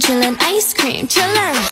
chillin', ice cream, chillin'.